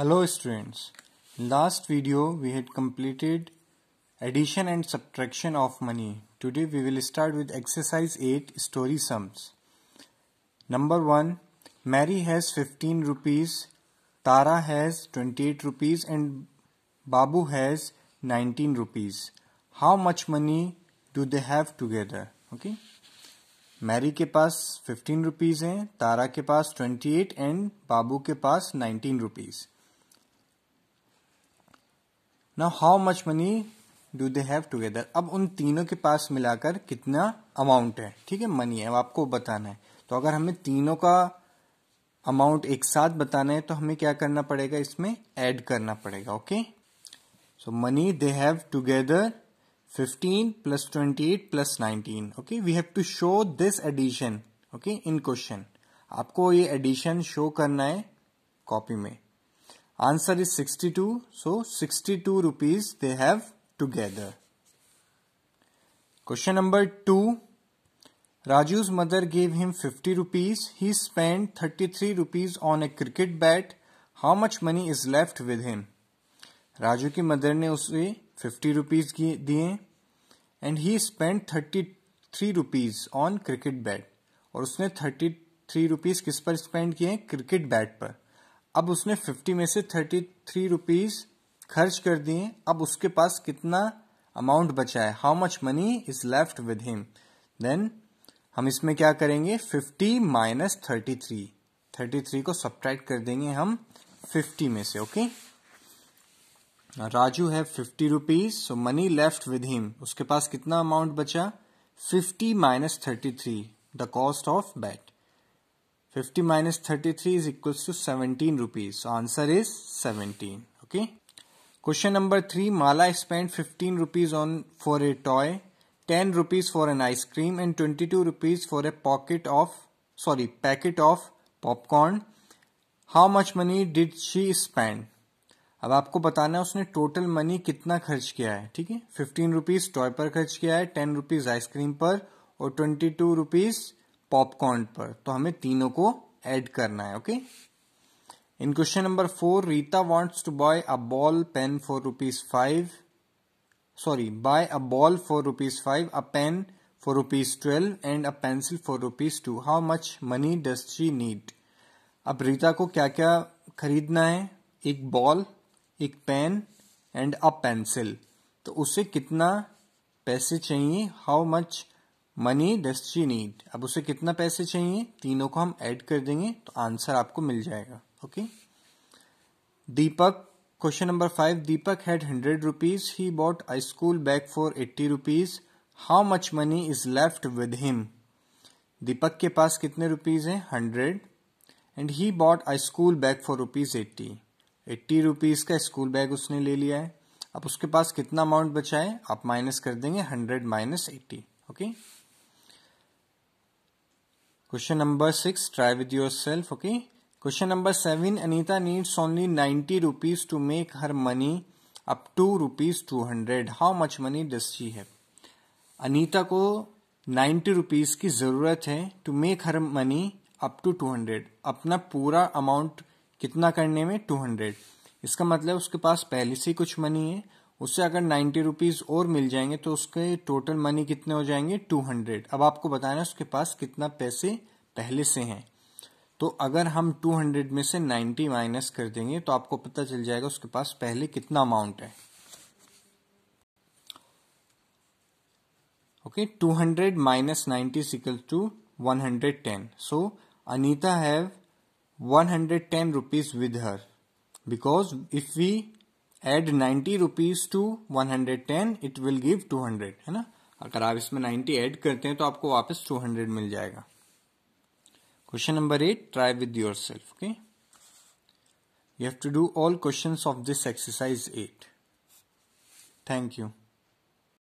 Hello students. Last video we had completed addition and subtraction of money. Today we will start with exercise 8 story sums. Number 1 Mary has 15 rupees, Tara has 28 rupees and Babu has 19 rupees. How much money do they have together? Okay. Mary के पास fifteen rupees हैं तारा के पास twenty eight and Babu के पास nineteen rupees now how much money do they have together अब उन तीनों के पास मिलाकर कितना अमाउंट है? ठीक है मनी है आपको बताना है। तो अगर हमें तीनों का अमाउंट एक साथ बताना है तो हमें क्या करना पड़ेगा? इसमें ऐड करना पड़ेगा okay so money they have together 15 plus 28 plus 19 okay? We have to show this addition, okay, in question. आपको ये एडिशन शो करना है कॉपी में। Answer is 62 so 62 rupees they have together question number 2 Raju's mother gave him 50 rupees he spent 33 rupees on a cricket bat how much money is left with him Raju की mother ने उसे fifty rupees दिए and he spend thirty three rupees on cricket bat और उसने thirty three rupees किस पर spend किए cricket bat पर अब उसने फिफ्टी में से थर्टी थ्री रुपीज़ खर्च कर दिए। अब उसके पास कितना अमाउंट बचा है? How much money is left with him then हम इसमें क्या करेंगे? Fifty minus thirty three. Thirty three को सब्ट्रैक्ट कर देंगे हम फिफ्टी में से ओके? राजू है fifty rupees so money left with him उसके पास कितना अमाउंट बचा? Fifty minus thirty three the cost of bat fifty minus thirty three is equal to seventeen rupees so answer is seventeen okay question number three Mala spend fifteen rupees on for a toy ten rupees for an ice cream and twenty two rupees for a pocket of sorry packet of popcorn how much money did she spend अब आपको बताना है उसने total money कितना खर्च किया है, ठीक है? फिफ्टीन रुपीज़ टॉय पर खर्च किया है टेन रुपीज़ आइसक्रीम पर और ट्वेंटी टू रुपीज़ पॉपकॉर्न पर। तो हमें तीनों को ऐड करना है okay in question number four Rita wants to buy a ball pen for rupees five sorry buy a ball for rupees five a pen for rupees twelve and a pencil for rupees two how much money does she need अब रीता को क्या क्या खरीदना है? एक ball एक pen and a pencil तो उसे कितना पैसे चाहिए? How much money does she need अब उसे कितना पैसे चाहिए? तीनों को हम ऐड कर देंगे तो आंसर आपको मिल जाएगा okay Deepak question number five Deepak had hundred rupees he bought a school bag for eighty rupees how much money is left with him Deepak के पास कितने रुपीज़ हैं? Hundred and he bought a school bag for rupees eighty eighty rupees का school bag उसने ले लिया है। अब उसके पास कितना अमाउंट बचा है? आप माइनस कर देंगे hundred minus eighty okay question number six try with yourself okay question number seven Anita needs only ninety rupees to make her money up to rupees two hundred how much money does she है अनीता को ninety rupees की ज़रूरत है to make her money up to two hundred अपना पूरा amount कितना करने में? टू हंड्रेड इसका मतलब उसके पास पहले से कुछ मनी है। उससे अगर नाइन्टी रुपीज़ और मिल जाएँगे तो उसके टोटल मनी कितने हो जाएँगे? टू हंड्रेड अब आपको बताना उसके पास कितना पैसे पहले से हैं। तो अगर हम टू हंड्रेड में से नाइन्टी माइनस कर देंगे तो आपको पता चल जाएगा उसके पास पहले कितना अमाउंट है। Okay two hundred minus ninety equal to one hundred ten so Anita have 110 rupees with her. Add 90 rupees to 110 it will give 200 है ना? अगर आप इसमें नाइन्टी एड करते हैं तो आपको वापस 200 मिल जाएगा। Question number eight try with yourself okay you have to do all question of this exercise eight thank you